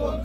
buồn